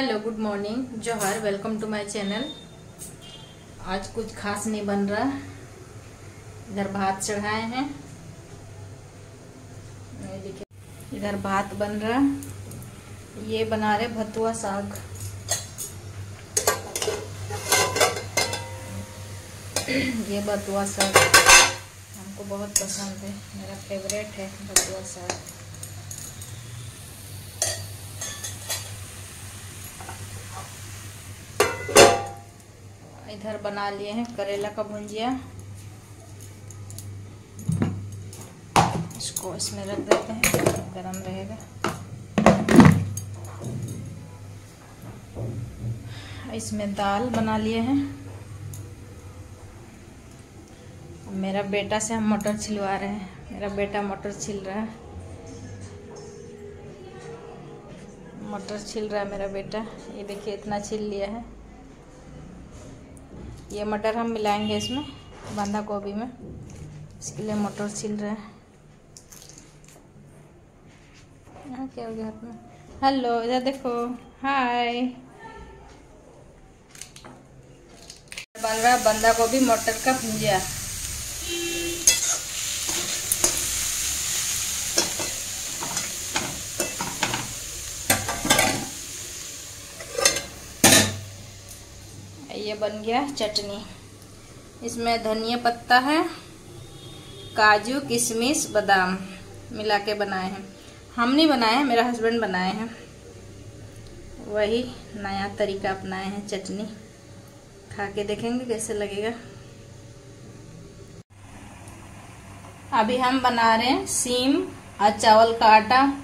Hello, good morning. Johar, welcome to my channel. आज कुछ खास नहीं बन रहा। इधर भात चढ़ाए हैं। इधर भात बन रहा। ये बना रहे भतुआ साग। ये भतुआ साग। हमको बहुत पसंद है। मेरा फेवरेट है बथुआ साग। इधर बना लिए हैं करेला का भुंजिया। इसको इसमें रख देते हैं गरम रहेगा। इसमें दाल बना लिए हैं। मेरा बेटा से हम मटर छिलवा रहे हैं। मेरा बेटा मटर छिल रहा है। मटर छिल रहा है मेरा बेटा। ये देखिए, इतना छिल लिया है। ये मटर हम मिलाएँगे इसमें बंधा गोभी में। इसके लिए मटर छिल रहा है। यहाँ क्या हो गया हाथ में? हेलो, इधर देखो। हाय। बन रहा बंदा गोभी मटर का भुजिया। ये बन गया चटनी। इसमें धनिया पत्ता है, काजू, किशमिश, बादाम मिला के बनाए हैं। हम नहीं बनाए हैं, मेरा हस्बैंड बनाए हैं। वही नया तरीका अपनाए हैं चटनी। खा के देखेंगे कैसे लगेगा। अभी हम बना रहे हैं सीम और चावल का आटा।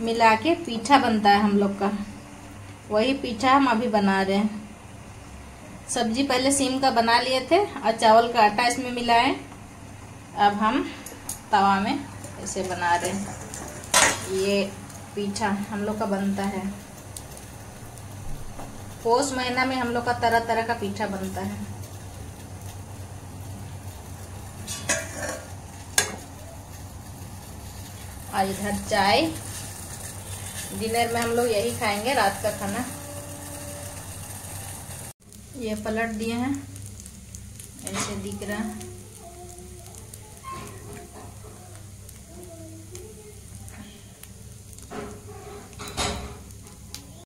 मिला के पीठा बनता है हम लोग का। वही पीठा हम अभी बना रहे हैं। सब्ज़ी पहले सीम का बना लिए थे और चावल का आटा इसमें मिलाए अब हम तवा में इसे बना रहे हैं। ये पीठा हम लोग का बनता है। पोष महीना में हम लोग का तरह तरह का पीठा बनता है। और इधर चाय। डिनर में हम लोग यही खाएँगे, रात का खाना। ये पलट दिए हैं। ऐसे दिख रहा है।